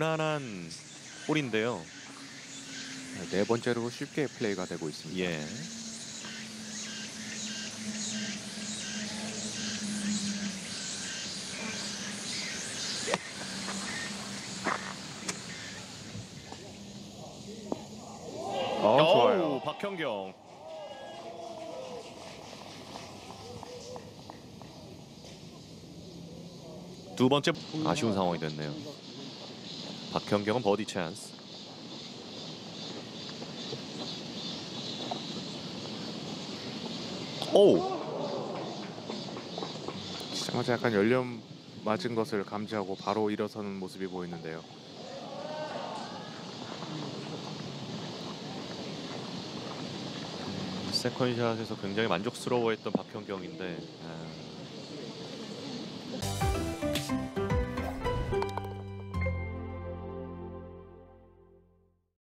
무난한 볼인데요. 네 번째로 쉽게 플레이가 되고 있습니다. 예. 어, 좋아요. 박현경. 두 번째 아쉬운 상황이 됐네요. 박현경은 버디 찬스. 오, 시작하자 약간 열려 맞은 것을 감지하고 바로 일어서는 모습이 보이는데요. 세컨샷에서 굉장히 만족스러워했던 박현경인데 아,